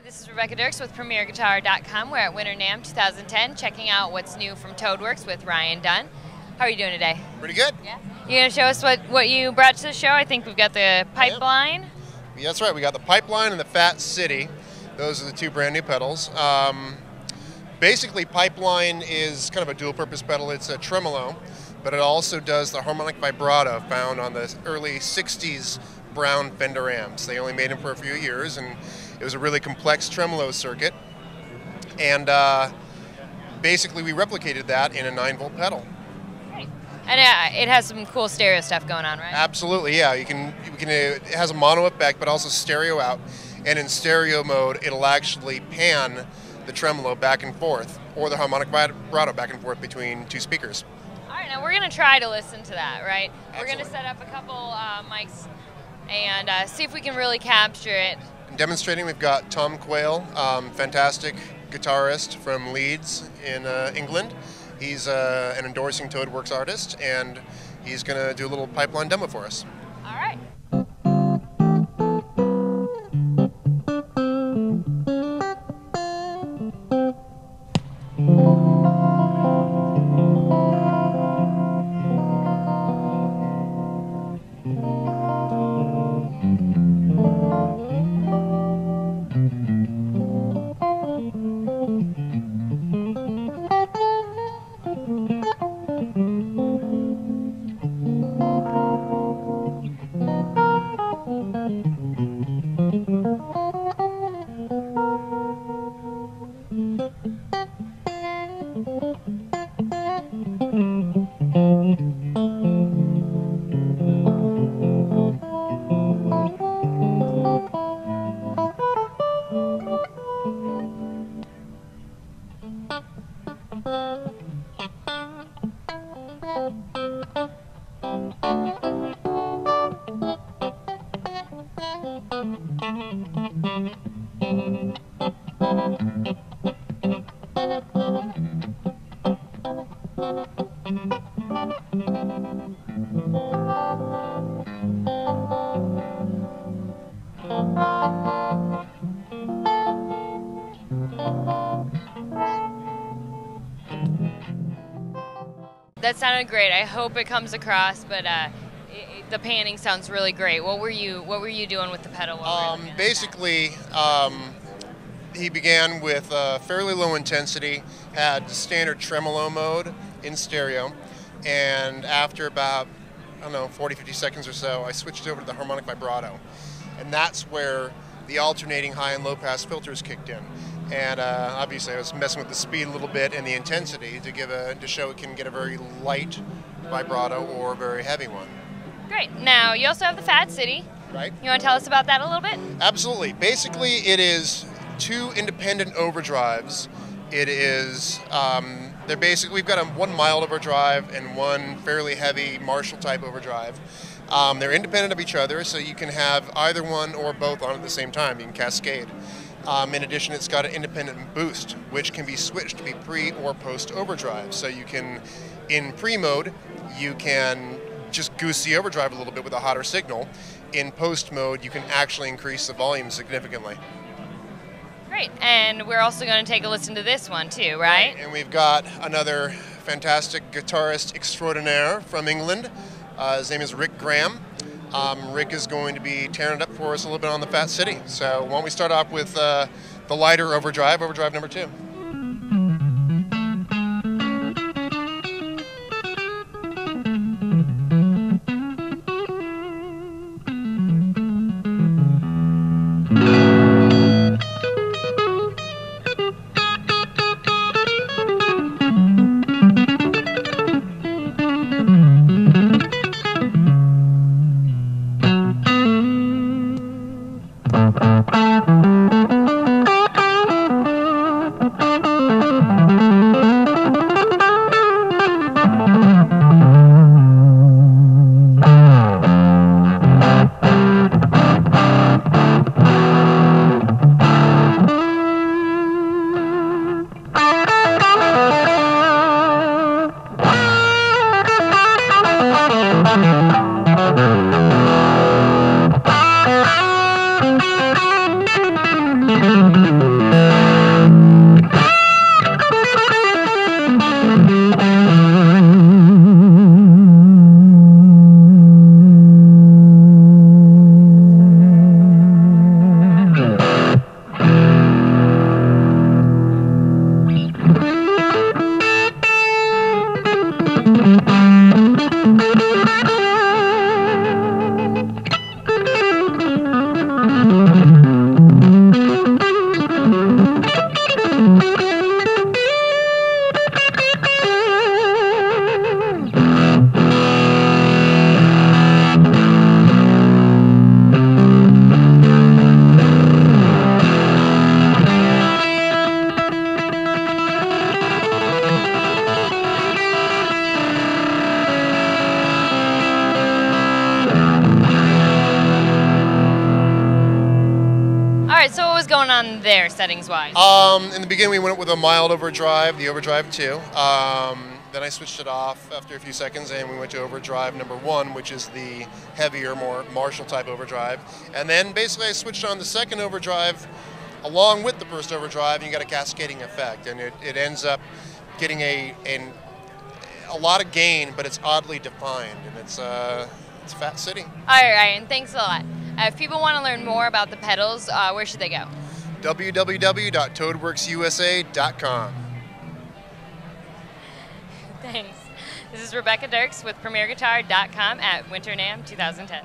Hi, this is Rebecca Dirks with PremierGuitar.com. We're at Winter NAMM 2010, checking out what's new from Toadworks with Ryan Dunn. How are you doing today? Pretty good. Yeah. You gonna show us what what you brought to the show? I think we've got the pipeline. Yeah, that's right. We got the pipeline and the Fat City. Those are the two brand new pedals. Um, basically, pipeline is kind of a dual-purpose pedal. It's a tremolo, but it also does the harmonic vibrato found on the early '60s Brown Fender amps. They only made them for a few years, and it was a really complex tremolo circuit. And uh, basically, we replicated that in a 9 volt pedal. And uh, it has some cool stereo stuff going on, right? Absolutely, yeah. You can, you can. It has a mono effect, but also stereo out. And in stereo mode, it'll actually pan the tremolo back and forth, or the harmonic vibrato back and forth between two speakers. All right, now we're gonna try to listen to that, right? Excellent. We're gonna set up a couple uh, mics and uh, see if we can really capture it. Demonstrating, we've got Tom Quayle, um, fantastic guitarist from Leeds in uh, England. He's uh, an endorsing Toadworks artist, and he's going to do a little pipeline demo for us. That sounded great. I hope it comes across, but uh, the panning sounds really great. What were you What were you doing with the pedal? Um, basically, um, he began with uh, fairly low intensity, had standard tremolo mode in stereo, and after about I don't know 40, 50 seconds or so, I switched over to the harmonic vibrato, and that's where the alternating high and low pass filters kicked in and uh, obviously I was messing with the speed a little bit and the intensity to give a to show it can get a very light vibrato or a very heavy one. Great. Now you also have the Fat City. Right. You want to tell us about that a little bit? Absolutely. Basically, it is two independent overdrives. It is um, they're basically we've got a one mild overdrive and one fairly heavy Marshall type overdrive. Um, they're independent of each other, so you can have either one or both on at the same time. You can cascade. Um, in addition, it's got an independent boost, which can be switched to be pre or post overdrive. So you can, in pre mode, you can just goose the overdrive a little bit with a hotter signal. In post mode, you can actually increase the volume significantly. Great. And we're also going to take a listen to this one too, right? right. And we've got another fantastic guitarist extraordinaire from England. Uh, his name is Rick Graham. Um, Rick is going to be tearing it up for us a little bit on the Fat City. So why don't we start off with uh, the lighter overdrive, overdrive number two. So what was going on there settings wise? Um, in the beginning, we went with a mild overdrive, the overdrive 2. Um, then I switched it off after a few seconds, and we went to overdrive number one, which is the heavier, more Marshall type overdrive. And then basically, I switched on the second overdrive along with the first overdrive, and you got a cascading effect, and it, it ends up getting a, an, a lot of gain, but it's oddly defined, and it's uh, it's Fat City. All right, Ryan, thanks a lot. Uh, if people want to learn more about the pedals, uh, where should they go? www.toadworksusa.com. Thanks. This is Rebecca Dirks with PremierGuitar.com at Winter NAMM 2010.